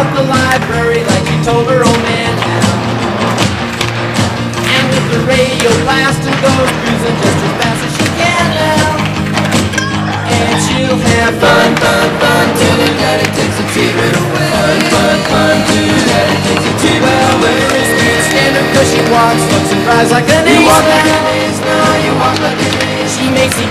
library like she told her old man how. And with the radio blasting goes cruising just as fast as she can now. And she'll have fun, fun, fun till her daddy takes a treatment away. Fun, fun, fun till her daddy takes a treatment away. Can't standard her 'cause she walks, looks and cries like an ace. You walk like an ace, now you walk like an ace. She makes the